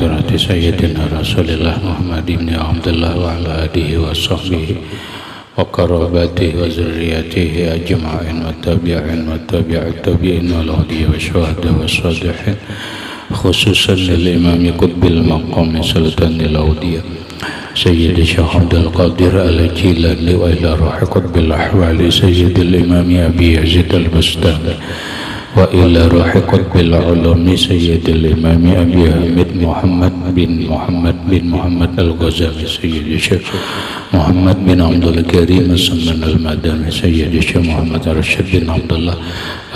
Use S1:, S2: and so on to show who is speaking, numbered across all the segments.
S1: حضرة سيدنا رسول الله محمد بن عبد الله وعلى آله وصحبه وقرابته وذريته أجمعين والتابعين وتابع التابعين والهدي والشهداء والصالحين خصوصا للإمام قطب المقام سلطان الأودية سيد الشيخ عبد القادر الجيلاني وإلى روح قطب الأحوال سيد الإمام أبي يزيد البستاني وإلى روح قطب العلوم سيد الإمام أبي حميد محمد بن محمد بن محمد الغزالي سيد الشيخ محمد بن عبد الكريم السمن المدني سيد الشيخ محمد رشيد بن عبد الله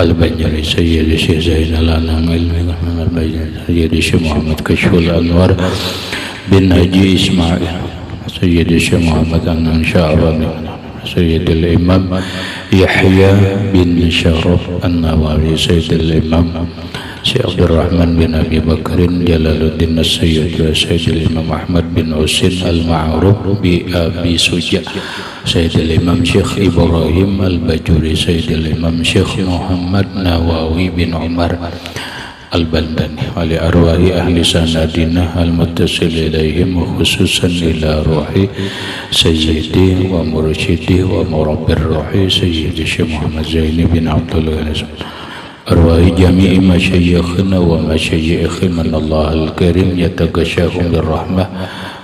S1: البنجري سيد الشيخ زين الأنام سيد الشيخ محمد كشف الأنوار بن هجي إسماعيل سيد الشيخ محمد أنان شعراني سيد الإمام يحيى بن شرف النووي سيد الإمام سيد عبد الرحمن بن أبي بكر جلال الدين السيد وسيد الإمام أحمد بن حسين المعروف بأبي سجع سيد الإمام شيخ إبراهيم البجوري سيد الإمام شيخ محمد نواوي بن عمر البلداني ولأرواح أهل سندنا المتصل إليهم وخصوصا إلى روح سيدي ومرشدي ومربي الروح سيدي الشيخ محمد زين بن عبد الغني. أرواح جميع مشايخنا ومشايخ من الله الكريم يتغشاهم بالرحمة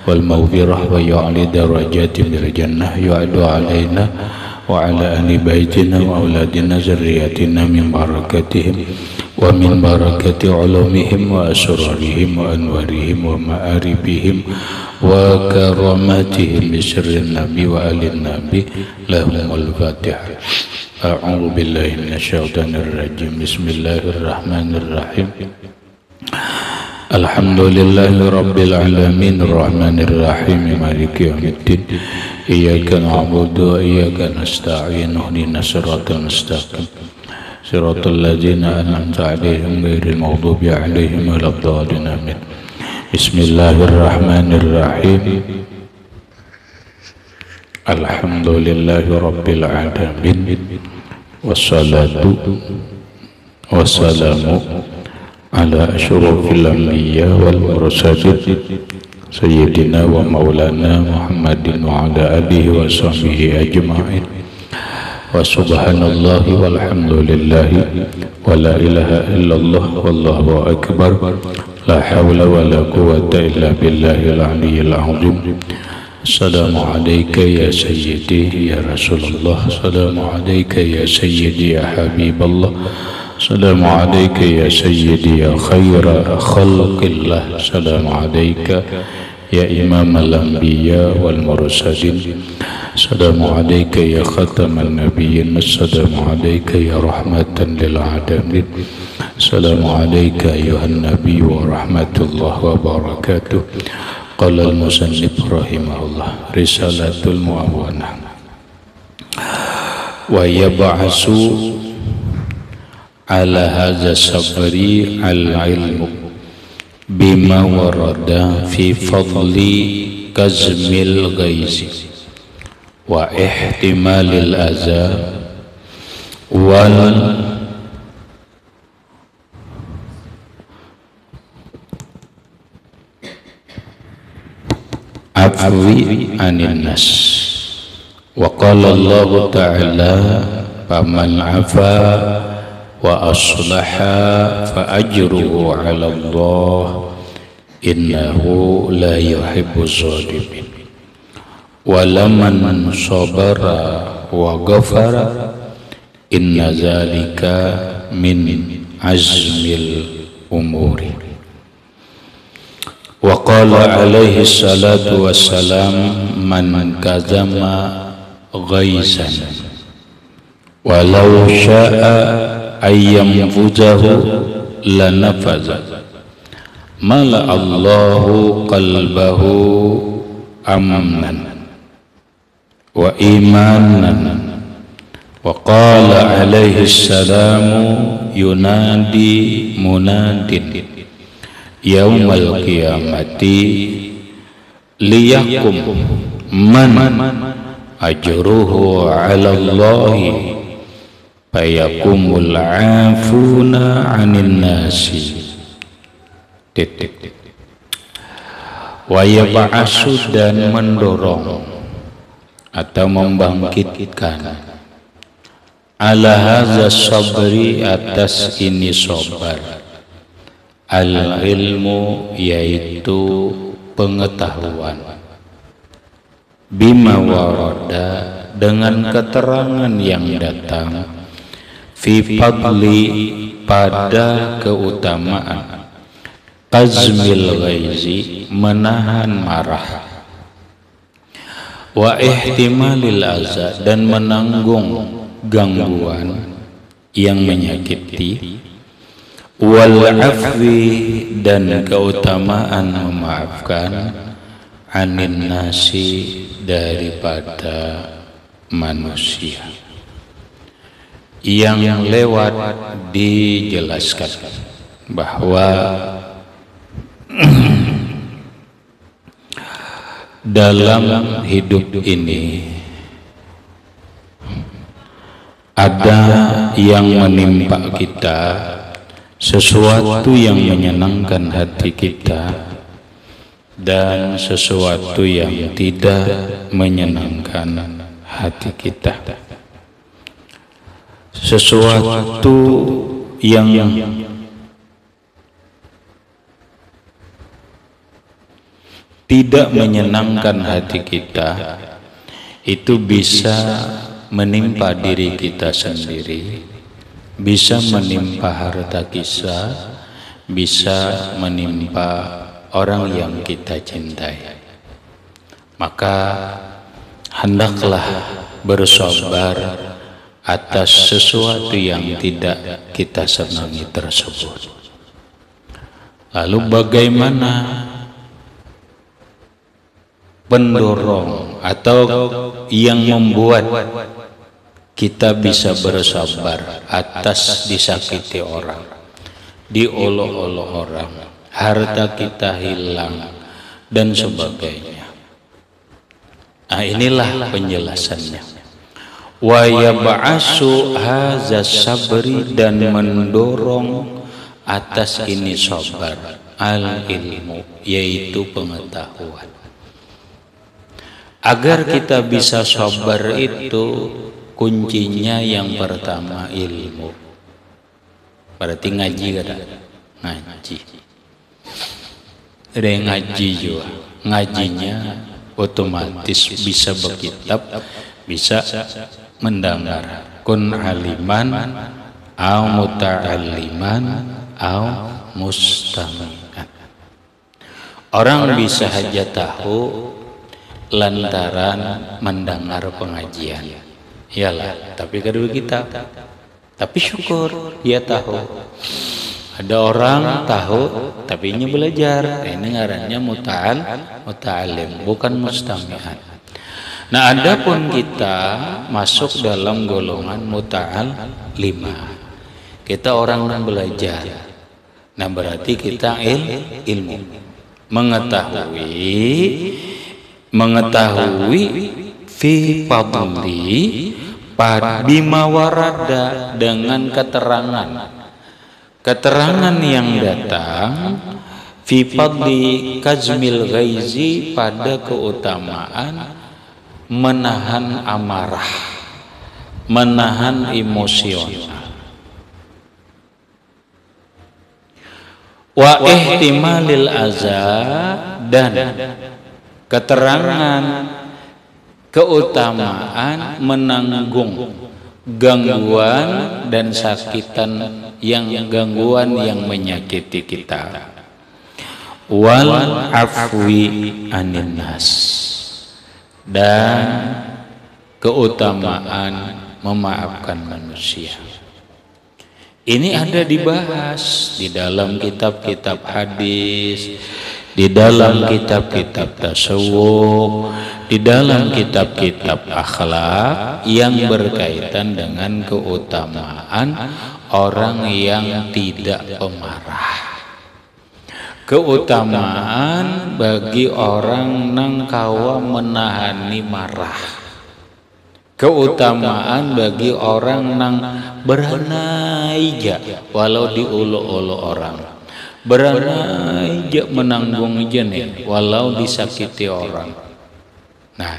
S1: والمغفرة ويعلي درجات بالجنة يعد علينا وعلى أهل بيتنا وأولادنا ذرياتنا من بركتهم ومن بركة علومهم وأسرارهم وأنوارهم ومآربهم وكراماتهم بسر النبي وآل النبي لهم الفاتحة. أعوذ بالله من الشيطان الرجيم. بسم الله الرحمن الرحيم. الحمد لله رب العالمين. الرحمن الرحيم. مالك يوم الدين. إياك نعبد وإياك نستعين اهدنا الصراط المستقيم. صراط الذين أنعمت عليهم غير المغضوب عليهم ولا الضالين آمين. بسم الله الرحمن الرحيم. الحمد لله رب العالمين والصلاة والسلام على أشرف الأنبياء والمرسلين. سيدنا ومولانا محمد وعلى آله وصحبه أجمعين. وسبحان الله والحمد لله ولا إله إلا الله والله أكبر. لا حول ولا قوة إلا بالله العلي العظيم. السلام عليك يا سيدي يا رسول الله. السلام عليك يا سيدي يا حبيب الله. السلام عليك يا سيدي يا خير خلق الله. السلام عليك يا إمام الأنبياء والمرسلين. السلام عليك يا ختم النبيين. السلام عليك يا رحمة للعالمين. السلام عليك أيها النبي ورحمة الله وبركاته. قال المصنف رحمه الله رسالة المعاونة ويبعث على هذا الصبر العلم. بما ورد في فضل كزم الغيظ واحتمال الأذى وال عفو عن الناس. وقال الله تعالى فمن عفا وأصلح فأجره على الله إنه لا يحب الظالمين. ولمن صبر وغفر إن ذلك من عزم الأمور. وقال عليه الصلاة والسلام من كذم غيثا. ولو شاء أن ينفذه لنفذ. ملأ الله قلبه أمنا وإيمانا. وقال عليه السلام ينادي مناد يوم القيامة ليحكم من أجره على الله fayakumul afuna 'anil nasi. Titik. Wa yab'asu dan mendorong atau membangkitkan. Ala hadza sabri atas ini sabar. Al ilmu yaitu pengetahuan. Bima warada dengan keterangan yang datang fi fadli pada keutamaan. Azmil ghaizi menahan marah. Wa ihtimalil aza dan menanggung gangguan yang menyakiti. Wal afwi dan keutamaan memaafkan. Anin nasi daripada manusia yang lewat dijelaskan bahwa dalam hidup ini ada yang menimpa kita sesuatu yang menyenangkan hati kita dan sesuatu yang tidak menyenangkan hati kita sesuatu yang tidak menyenangkan hati kita itu bisa menimpa diri kita sendiri bisa menimpa harta kita bisa menimpa orang yang kita cintai. Maka hendaklah bersabar atas sesuatu yang tidak kita senangi tersebut lalu bagaimana pendorong atau yang membuat kita bisa bersabar atas disakiti orang, diolok-olok orang, harta kita hilang dan sebagainya. Nah, inilah penjelasannya. Wa yab'asu hadza sabri dan mendorong atas ini sabar al ilmu yaitu pengetahuan Agar kita bisa sabar itu kuncinya yang pertama ilmu. Berarti ngaji kada? Ngaji. Ada yang ngaji juga. Ngajinya otomatis bisa berkitab, bisa mendengar. Kun aliman au muta'alliman au mustami'an. Orang bisa saja tahu lantaran mendengar pengajian. Iyalah, tapi kedua kita. Tapi syukur, dia tahu. Ada orang tahu, tapi ini belajar. Ini ngarannya muta'al, muta'alim, bukan mustami'an. Nah, adapun kita masuk dalam golongan muta'al lima. Kita orang yang belajar. Nah, berarti kita il, ilmu. Mengetahui mengetahui fi fadli bima warada dengan keterangan keterangan yang datang fi fadli kazmil ghaizi pada keutamaan menahan amarah menahan emosional. Wa ihtimalil aza dan keterangan keutamaan menanggung gangguan dan sakitan yang gangguan yang menyakiti kita. Wal afwi anin nas dan keutamaan memaafkan manusia ini ada dibahas di dalam kitab-kitab hadis di dalam kitab-kitab tasawuf, di dalam kitab-kitab akhlak yang berkaitan dengan keutamaan orang yang tidak pemarah. Keutamaan bagi orang nang kawa menahani marah. Keutamaan bagi orang nang berhanai walau diulu-ulu orang Berani aja menanggung aja nih walau disakiti orang. Nah,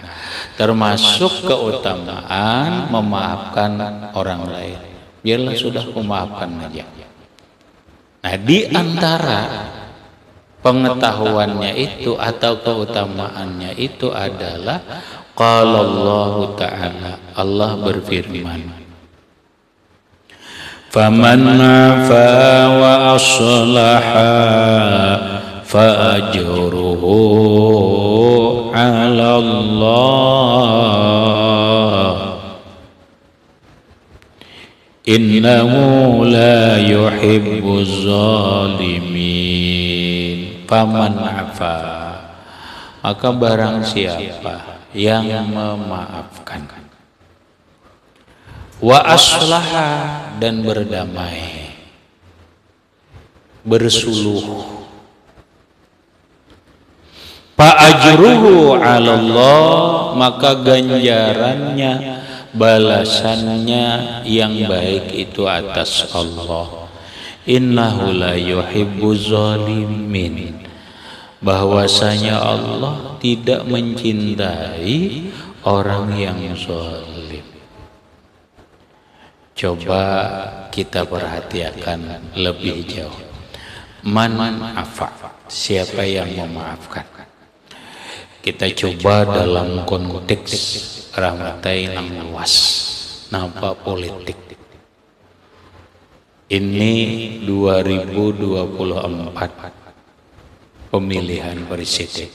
S1: termasuk keutamaan memaafkan orang lain. Biarlah sudah memaafkan aja. Nah, di antara pengetahuannya itu atau keutamaannya itu adalah qala Allah taala Allah berfirman faman afa wa aslaha fa ajruhu ala Allah. Innahu la yuhibbu zalimin faman afa. Maka barang siapa yang memaafkan? Wa aslaha dan berdamai. Bersuluh. Fa ajruhu 'ala Allah maka ganjarannya balasannya yang baik itu atas Allah. Innahu la yuhibbu zalimin bahwasanya Allah tidak mencintai orang yang zalim. Coba kita perhatikan lebih jauh. Man afa siapa yang memaafkan? Kita coba dalam konteks rahmatai nang luas nampak politik. Ini 2024 pemilihan presiden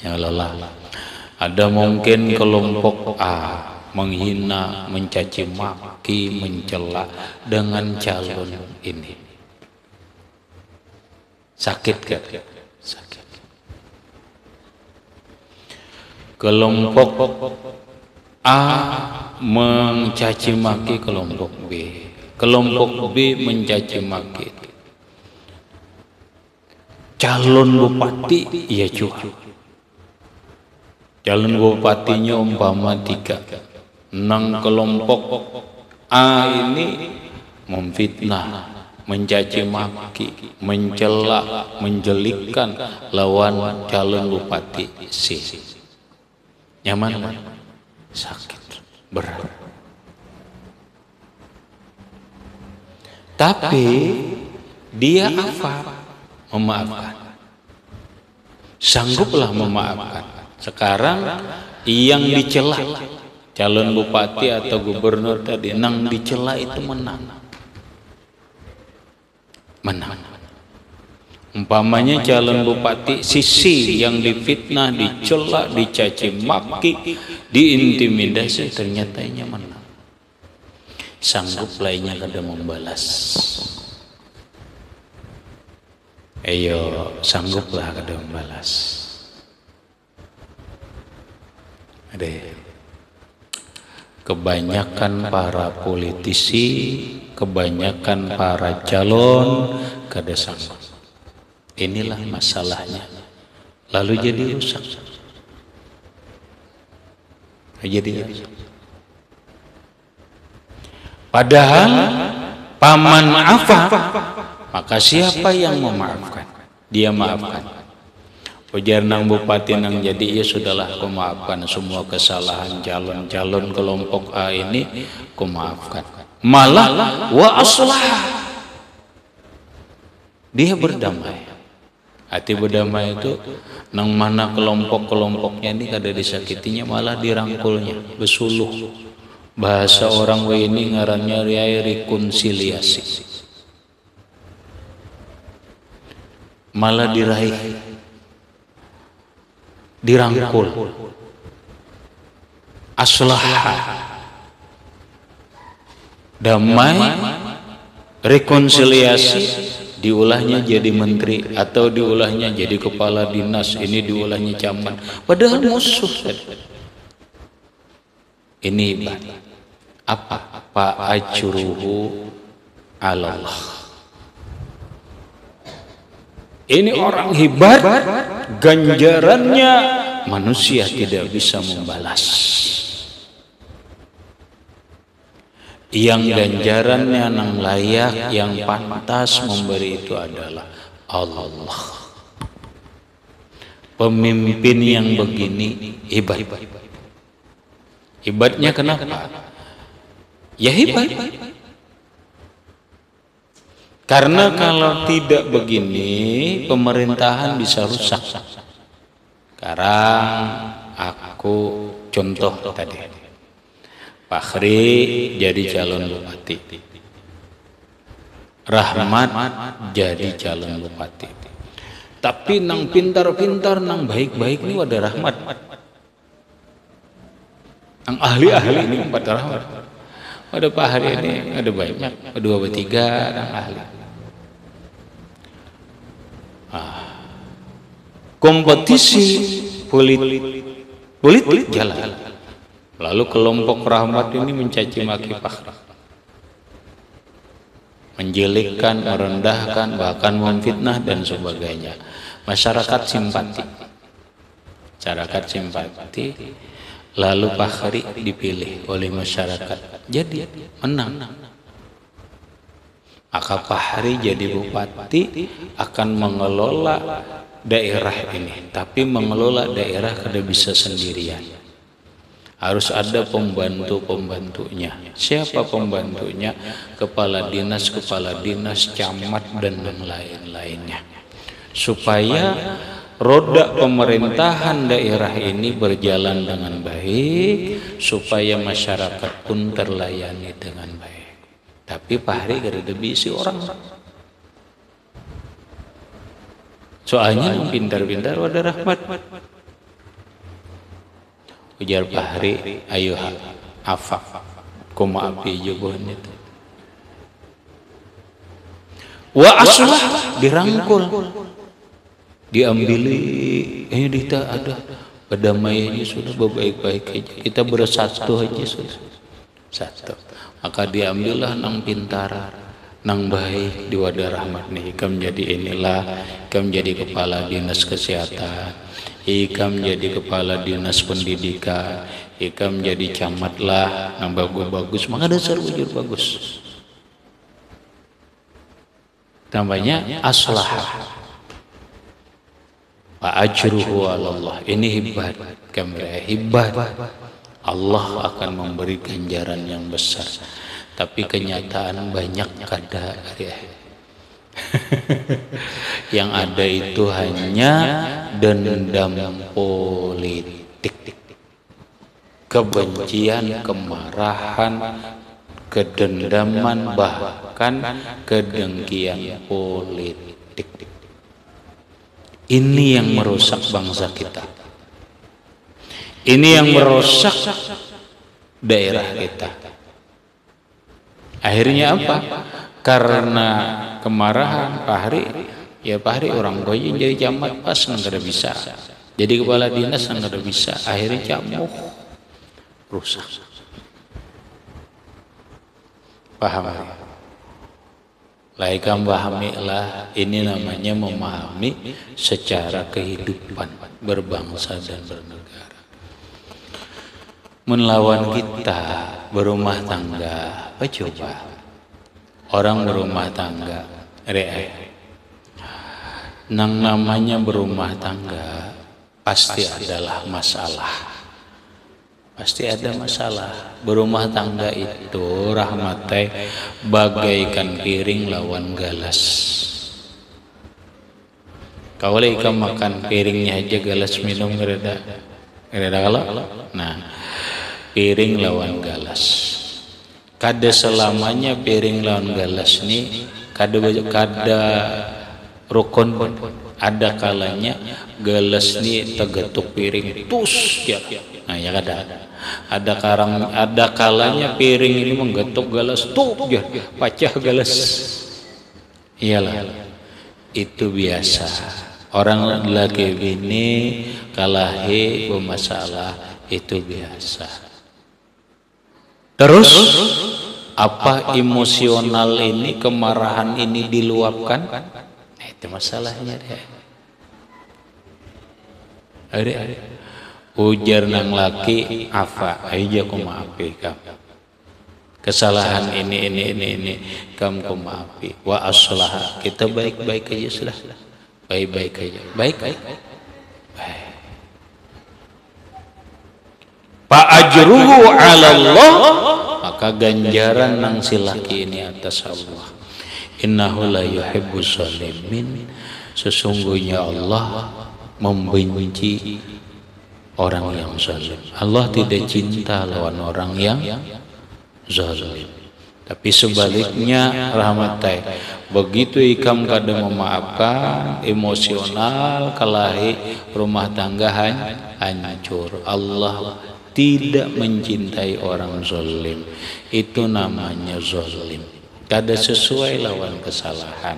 S1: ya lelah ada mungkin kelompok A menghina, mencaci maki, mencela dengan calon ini. Sakit gak? kelompok A mencaci maki kelompok B kelompok B mencaci maki calon bupati ya cuy calon bupatinya umpama tiga. Enam kelompok A ini memfitnah mencaci maki, mencela, menjelikkan lawan calon bupati C. Nyaman? Sakit. Berat. Tapi dia apa memaafkan sangguplah memaafkan sekarang yang dicela calon bupati atau gubernur tadi nang dicela itu menang menang Umpamanya calon bupati sisi yang difitnah, dicela, dicaci maki, diintimidasi ternyata menang. Sanggup lainnya kada membalas. Ayo, sangguplah kada membalas. Ada kebanyakan para politisi, kebanyakan para calon kada sanggup. Inilah masalahnya. Lalu jadi rusak. Jadi rusak. Padahal paman apa? Maka siapa yang memaafkan? Dia maafkan. Ujar nang bupati nang jadi ya sudahlah aku maafkan semua kesalahan calon-calon kelompok A ini aku maafkan. Malah wa aslah dia berdamai Hati berdamai itu nang mana kelompok-kelompoknya ini kada disakitinya malah dirangkulnya, besuluh. Bahasa orang we ini ngarannya rekonsiliasi. Malah diraih. dirangkul. Aslah damai. Rekonsiliasi. Diulahnya jadi menteri atau diulahnya jadi kepala dinas. Ini diulahnya camat. Padahal musuh. Ini apa? Apa acuruhu Allah ini orang hebat ganjarannya manusia tidak bisa membalas. yang ganjarannya nang layak yang pantas memberi itu adalah Allah. Pemimpin yang begini hebat hebatnya kenapa? ya hebat karena kalau tidak begini pemerintahan bisa rusak sekarang aku contoh tadi Fakhri jadi calon bupati. Rahmat jadi calon bupati. Tapi nang pintar-pintar, nang baik-baik ini ada rahmat. Nang ahli-ahli ini empat rahmat. Ada Pak Hari ini ada banyak, dua bertiga nang ahli. Kompetisi politik politik jalan Lalu kelompok rahmat ini mencaci maki Fakhri. Menjelikkan, merendahkan, bahkan memfitnah dan sebagainya. Masyarakat simpati. Masyarakat simpati. Lalu Fakhri dipilih oleh masyarakat. Jadi menang. Maka Fahri jadi bupati akan mengelola daerah ini. Tapi mengelola daerah kada bisa sendirian harus ada pembantu-pembantunya. Siapa pembantunya? Kepala dinas, kepala dinas, camat dan lain-lainnya. Supaya roda pemerintahan daerah ini berjalan dengan baik, supaya masyarakat pun terlayani dengan baik. Tapi Pak Hari gak ada bisi orang. Soalnya yang pintar-pintar wadah rahmat. Ujar Fahri ayo afak kuma api jubuhan itu wa aslah dirangkul. Diambili ini kita ada. Berdamai aja sudah berbaik-baik aja. Kita bersatu aja sudah. Satu maka diambillah nang pintar nang baik di wadah rahmat nih ikam jadi inilah ikam jadi kepala dinas kesehatan. Ikam jadi kepala dinas pendidikan. Ikam jadi camat lah Nambah gue bagus Maka dasar bujur bagus. Tambahnya aslah. Pak ajruhu Allah. Ini hebat Kamera hebat Allah akan memberi ganjaran yang besar. Tapi kenyataan banyak kada ya yang ada itu hanya dendam politik. Kebencian kemarahan kedendaman bahkan kedengkian politik. Ini yang merusak bangsa kita ini yang merusak daerah kita. akhirnya apa? karena kemarahan Pak Hari. Ya Pak Hari orang goying jadi camat pas nggak ada bisa. Jadi kepala dinas nggak ada bisa. akhirnya camuk rusak. Paham? Lah ikam pahami lah. Ini namanya memahami secara kehidupan berbangsa dan bernegara melawan kita berumah tangga apa coba orang berumah tangga Rea. Nang namanya berumah tangga pasti adalah masalah. Pasti ada masalah. Berumah tangga itu rahmatai bagaikan piring lawan galas. Kau ikan makan piringnya aja galas minum gereda. Gereda kalau? Nah, piring lawan galas. Kada selamanya piring lawan galas ini kada kada rukun ada kalanya gelas ni tegetuk piring. Tus ya. Nah ya kada. Ada karang ada kalanya piring ini menggetuk gelas tuh ya. Pecah gelas iyalah. Itu biasa. Orang lagi bini kalahi bermasalah itu biasa terus apa emosional ini kemarahan ini diluapkan? Nah, itu masalahnya deh ada ujar nang laki apa aja aku maafi kamu kesalahan ini ini ini ini kamu ku maafi. Wa aslah kita baik-baik aja sudah. Baik-baik aja. Baik baik. Baik. Pak ajruhu ala Allah maka ganjaran nang silaki ini atas Allah. Innahu la yuhibbu salimin sesungguhnya Allah membenci orang yang zalim. Allah tidak cinta lawan orang yang zalim. Tapi sebaliknya rahmatai begitu ikam kada memaafkan emosional kalahi rumah tangga hancur. Allah tidak mencintai orang zolim. Itu namanya zolim. Kada sesuai lawan kesalahan.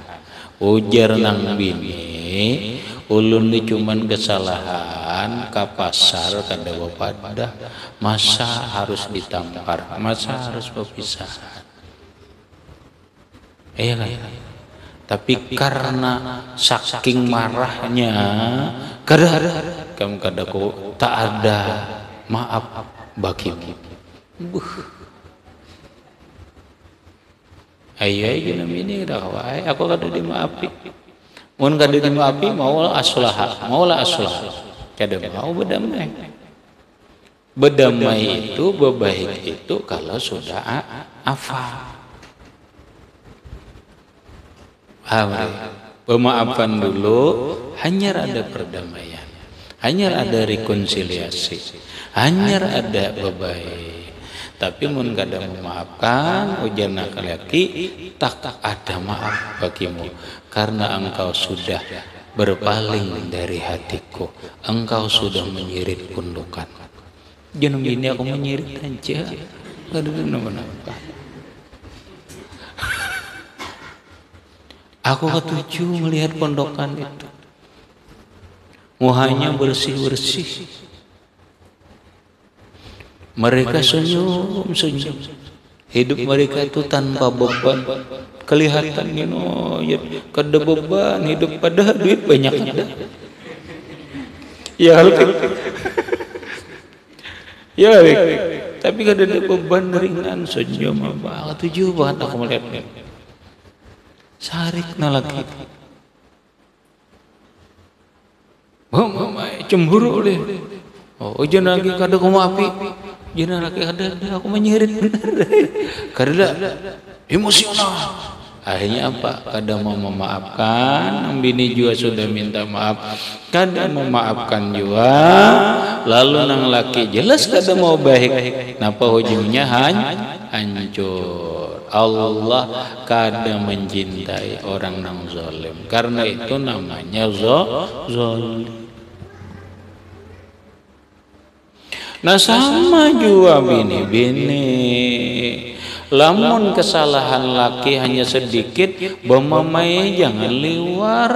S1: Ujar nang bini ulun ni cuman kesalahan ke pasar kada wapada masa harus ditampar masa harus berpisah iya kan? Tapi karena saking marahnya kada kamu kada kok tak ada maaf. Buh. Ayo ayo ini dah kawai. Aku kada dimaafi. Mun kada dimaafi mau aslah, mau lah aslah. Kada mau berdamai. Berdamai itu berbaik itu kalau sudah afa. Paham? Pemaafan dulu hanya ada perdamaian. Hanya ada rekonsiliasi hanya ada bebai tapi mun kada memaafkan ujar laki tak ada maaf bagimu. Karena engkau sudah berpaling dari hatiku. Engkau sudah menyirit pundukan. Jangan ini aku menyirit aja kada kenapa aku. Ketujuh melihat pondokan itu. Muhanya bersih-bersih mereka senyum senyum hidup mereka itu tanpa beban. Kelihatan you know, ya kada beban hidup. Pada duit banyak ada. Ya ya tapi kada ada beban ringan senyum apa. Tujuh banget aku melihat. Sarik na lagi. Oh, cemburu oleh. Oh, jangan lagi kada kamu api. Jangan laki ada, ada aku menyirit. Karena emosional. Akhirnya apa? Kadang mau memaafkan, bini juga sudah minta maaf. Kadang memaafkan juga, lalu nang laki jelas kadang mau baik. Napa ujungnya hancur. Allah kadang mencintai orang nang zalim. Karena itu namanya zalim. Nah sama juga bini-bini. Lamun kesalahan laki hanya sedikit Bemamai jangan liwar.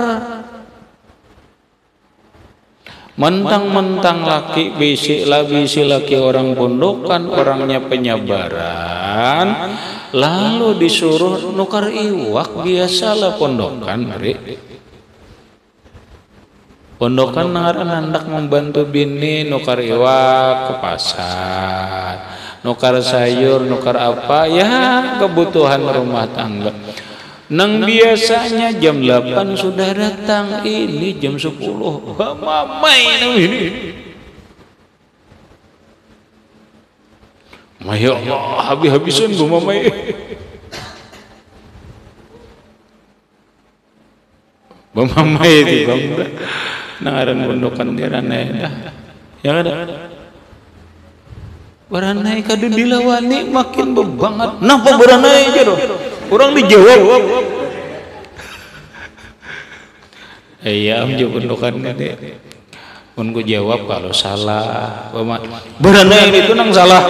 S1: Mentang-mentang laki bisi lah bisi laki orang pondokan Orangnya penyebaran. Lalu disuruh nukar iwak Biasalah pondokan mari Pondokan nangaran hendak membantu bini nukar iwak ke pasar, nukar sayur, nukar apa ya kebutuhan rumah tangga. Nang biasanya jam 8 sudah datang, ini jam 10. Mamai ini. Maya Allah, habis-habisan bu mamai. Bu mamai itu bangga nangaran bundukan di ranai dah. Ya ada. Beranai kadu dilawani makin bebangat. Napa beranai aja doh. Orang dijawab iya jawab bundukan ini pun gue jawab kalau salah. Beranai itu nang salah.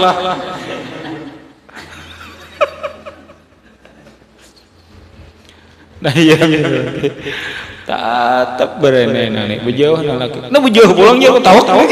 S1: Nah iya tatap berene nani. bejauh nang laki nah bejauh pulang dia tahu. tahu.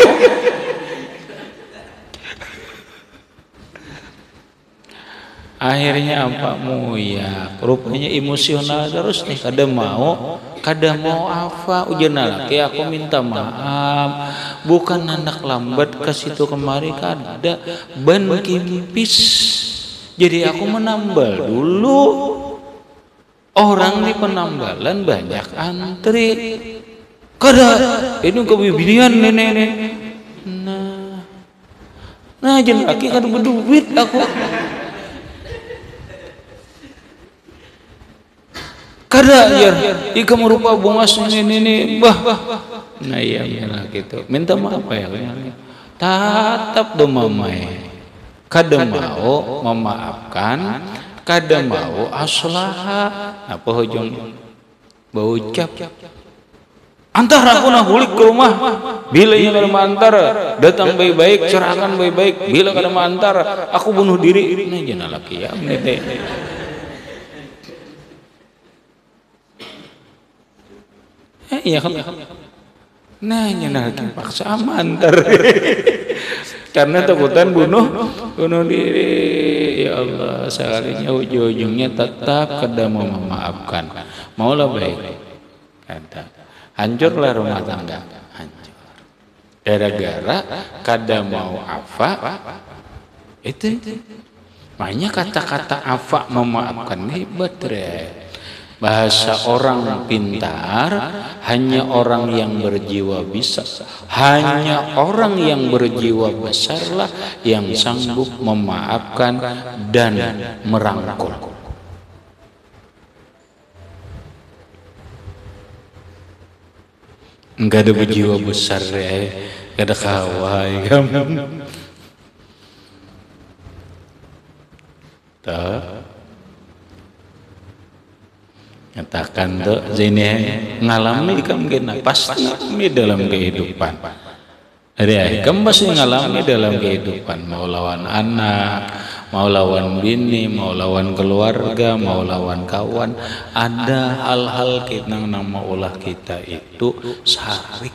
S1: Akhirnya apa mu ya rupanya emosional terus nih. Kada mau kada mau apa. Ujian laki aku minta maaf. Bukan anak lambat ke situ kemari kada. Ban kimpis. Jadi aku menambal dulu. Orang di penambalan banyak antri. Kada ini kebibinian nenek nenek. Nah, nah jadi laki kada berduit aku. Kada ya, ika merupa ini ini bah. Nah iya lah gitu. Minta maaf ya. Tatap do mamai. Kada mau memaafkan, kada mau aslaha. Apa hujung berucap Antar aku nak hulik ke rumah. Bila ia kada datang baik-baik, cerahkan baik-baik. Bila kada antar, aku bunuh diri. Nah jangan laki ya, menete. Eh, iya kan? Nah, jangan paksa antar. Karena takutan bunuh bunuh diri. Ya Allah, sekalinya ujung-ujungnya tetap kada mau memaafkan. Maulah baik. Kata hancurlah rumah tangga hancur gara-gara kada mau afa itu banyak kata-kata afa memaafkan hebat bahasa orang pintar hanya orang yang berjiwa bisa hanya orang yang berjiwa besarlah yang sanggup memaafkan dan merangkul Enggak ada berjiwa besar ya. Enggak ada kawai kamu. Tak. Nyatakan tuh sini ngalami kamu kena pasti ngalami dalam kehidupan. Ada kamu pasti ngalami dalam kehidupan mau lawan anak, mau lawan bini, mau lawan keluarga, mau lawan kawan, ada hal-hal kita nama ulah kita itu sarik.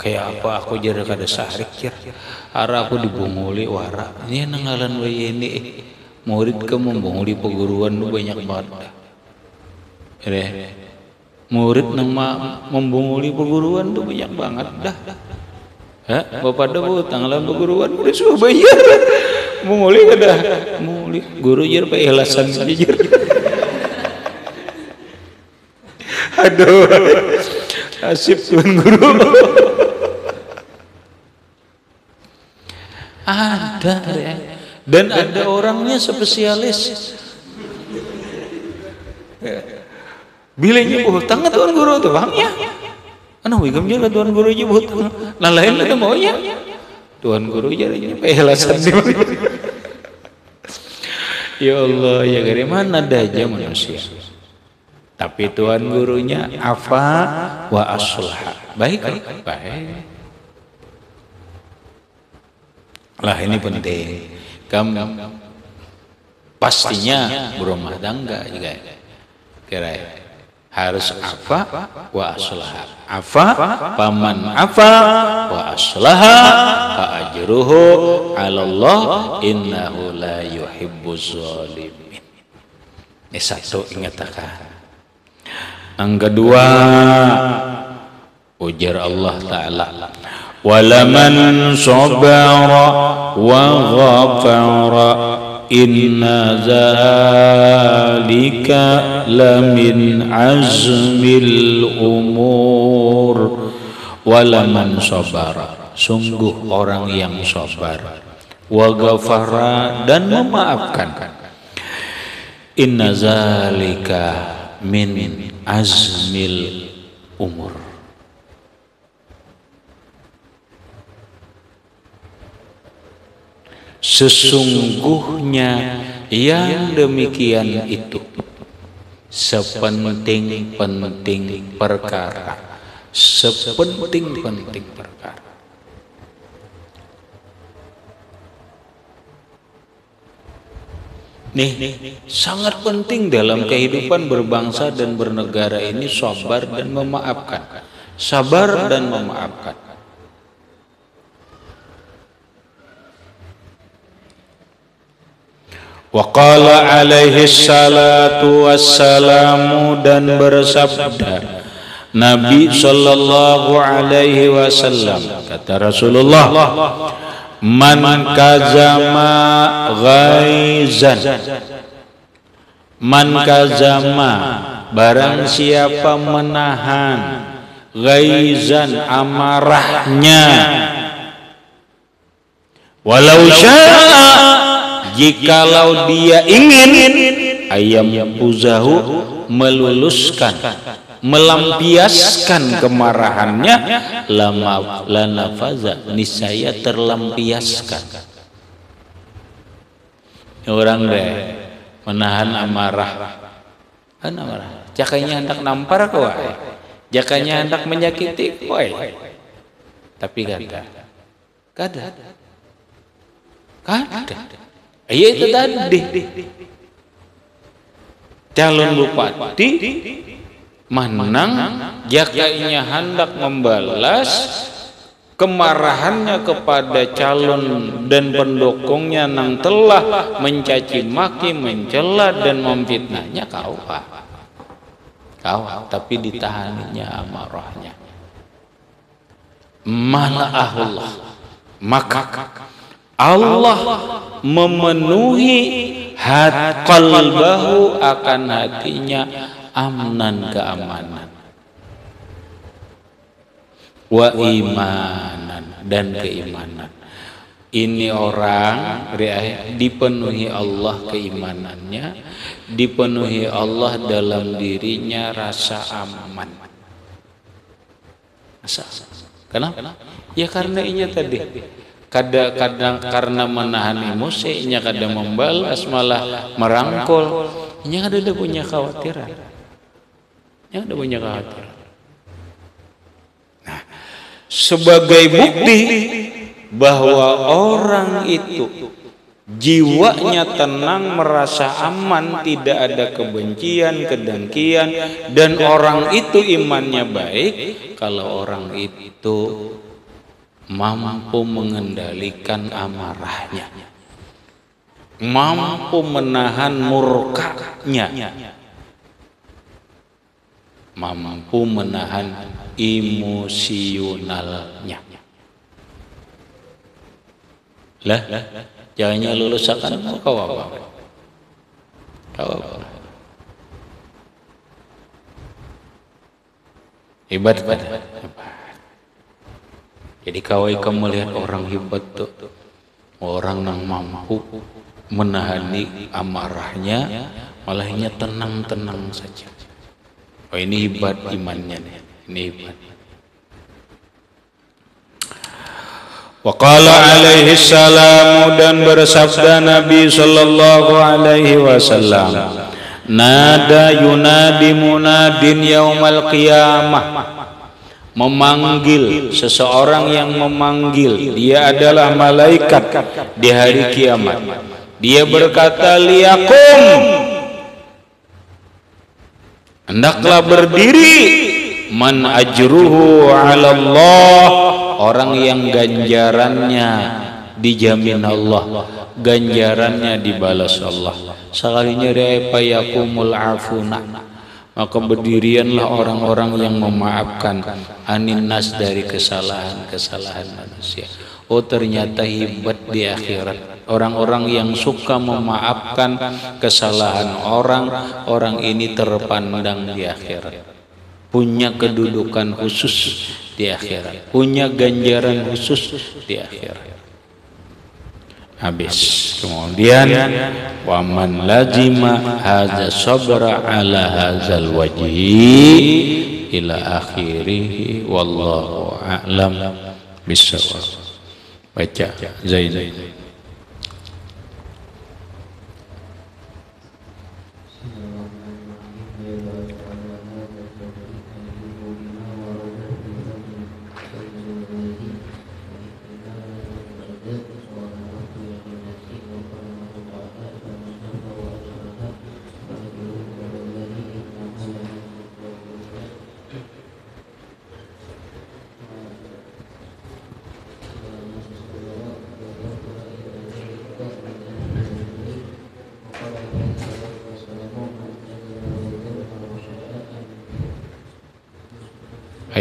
S1: Kayak apa aku jadi kada sarik jar. Ara aku dibunguli wara. Ini nanggalan wae ini murid ke membunguli perguruan lu banyak banget. Ere. Murid nang membunguli perguruan tuh banyak banget dah. Hah? Bapak dah bu, tanggalan perguruan udah sudah bayar. Muli kada muli guru jir pe ilasan jir. Aduh. Asip tuan guru. Ada dan ada orangnya spesialis bila nyebut tangan tuan guru tuh bang ya Anak wigam juga tuan guru nyebut nah lain lah maunya Tuhan guru jadi pehelasan di Ya Allah ya dari mana aja manusia. Tapi Tuhan gurunya afa wa aslah. Baik baik. baik. Lah ini penting. Kamu pastinya berumah tangga juga. Kira harus afa wa aslaha. Afa paman afa wa aslaha. Fa ajruhu ala Allah innahu la yuhibbuz zalimin. Ini satu ingat yang kedua ujar Allah taala. Walaman sabara wa ghafara inna zalika lamin azmil umur. Walaman sabara sungguh orang yang sabar. Wa ghafara dan memaafkan. Inna zalika min azmil umur Sesungguhnya yang demikian itu sepenting-penting perkara. Sepenting-penting perkara. Nih, sangat penting dalam kehidupan berbangsa dan bernegara ini sabar dan memaafkan. Sabar dan memaafkan. Waqala alaihi salatu wassalamu dan bersabda Nabi sallallahu alaihi wasallam kata Rasulullah man kazama ghaizan. Man kazama barang siapa menahan ghaizan amarahnya. Walau syaa jikalau dia ingin ayam puzahu meluluskan melampiaskan kemarahannya lama lana faza niscaya terlampiaskan. Orang deh menahan amarah. Amarah. Jakanya hendak nampar kau jakanya hendak menyakiti kau tapi kata kada kada iya itu tadi. calon bupati menang jakainya hendak membalas kemarahannya kepada calon dan pendukungnya yang telah mencaci maki, mencela dan memfitnahnya kau kau tapi ditahaninya amarahnya. malah Allah maka Allah memenuhi hat qalbahu akan hatinya amnan keamanan. Wa imanan dan keimanan. Ini orang dipenuhi Allah keimanannya dipenuhi Allah dalam dirinya rasa aman. Kenapa? Ya karena ini tadi kadang kadang karena menahan emosi nya kadang membalas malah merangkul nya ada punya khawatiran yang ada punya kekhawatiran. Nah, sebagai bukti bahwa orang itu jiwanya tenang, merasa aman, tidak ada kebencian, kedengkian, dan orang itu imannya baik. Kalau orang itu mampu mengendalikan amarahnya, mampu menahan murkanya mampu menahan emosionalnya. Lah, jangannya lulus akan kau apa? Kau apa? Hebat kan? Hebat. Jadi kau ikan melihat orang hebat tuh, orang yang mampu menahani amarahnya, malahnya tenang-tenang saja. Oh ini hebat imannya nih. Ini hebat. Waqala alaihi salam dan bersabda Nabi sallallahu alaihi wasallam Nada yunadi munadin yaumal qiyamah Memanggil seseorang yang memanggil. Dia adalah malaikat di hari kiamat. Dia berkata liyakum hendaklah berdiri. Man ajruhu Allah orang yang ganjarannya dijamin Allah. Ganjarannya dibalas Allah. Sekalinya apa? Yakumul afuna maka berdirianlah orang-orang yang memaafkan. Aninas dari kesalahan-kesalahan manusia. Oh ternyata hebat di akhirat. Orang-orang yang suka memaafkan kesalahan orang orang ini terpandang di akhirat. Punya kedudukan khusus di akhirat. Punya ganjaran khusus di akhirat habis. Kemudian waman lazima hadza sabra ala hadzal wajhi ila akhirih wallahu a'lam. Bisawab baca. Zaid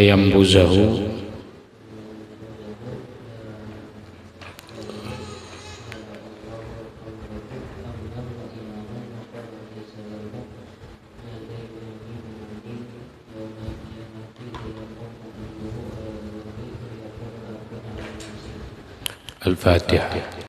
S1: ينبذه الفاتحة.